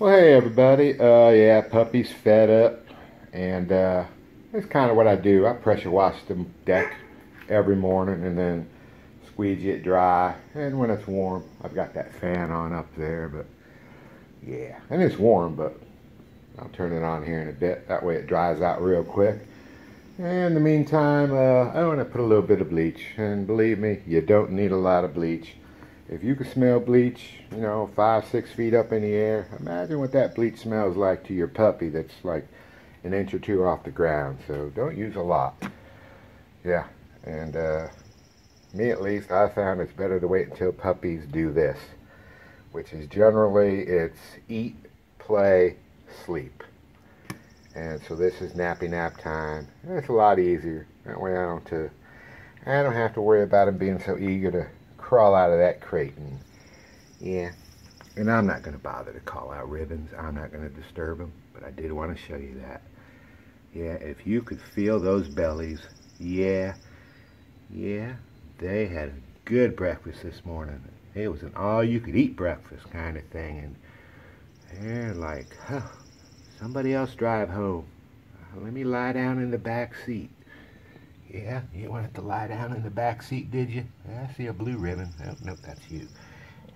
Well, hey everybody. Uh, yeah, puppy's fed up, and uh, that's kind of what I do. I pressure wash the deck every morning, and then squeegee it dry. And when it's warm, I've got that fan on up there. But yeah, and it's warm, but I'll turn it on here in a bit. That way it dries out real quick. And in the meantime, uh, I want to put a little bit of bleach, and believe me, you don't need a lot of bleach if you can smell bleach, you know, five, six feet up in the air, imagine what that bleach smells like to your puppy that's like an inch or two off the ground. So don't use a lot. Yeah, and uh, me at least, I found it's better to wait until puppies do this, which is generally it's eat, play, sleep. And so this is nappy nap time. it's a lot easier. That way I don't, uh, I don't have to worry about them being so eager to crawl out of that crate. And, yeah, and I'm not going to bother to call out ribbons. I'm not going to disturb them, but I did want to show you that. Yeah, if you could feel those bellies, yeah, yeah, they had a good breakfast this morning. It was an all-you-could-eat breakfast kind of thing, and they're like, huh, somebody else drive home. Uh, let me lie down in the back seat. Yeah, you wanted to lie down in the back seat, did you? I see a blue ribbon. Oh, nope, that's you.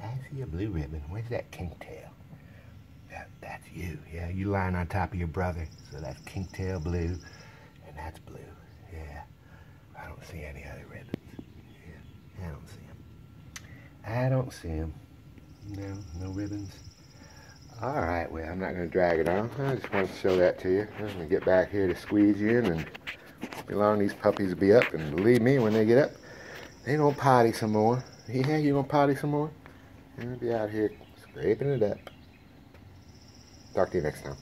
I see a blue ribbon. Where's that kinktail? That, that's you. Yeah, you lying on top of your brother. So that's kinktail blue, and that's blue. Yeah. I don't see any other ribbons. Yeah, I don't see them. I don't see them. No, no ribbons. All right, well, I'm not going to drag it on. I just want to show that to you. I'm going to get back here to squeeze you in and be long these puppies will be up, and believe me, when they get up, they don't potty some more. Yeah, you gonna potty some more? They'll be out here scraping it up. Talk to you next time.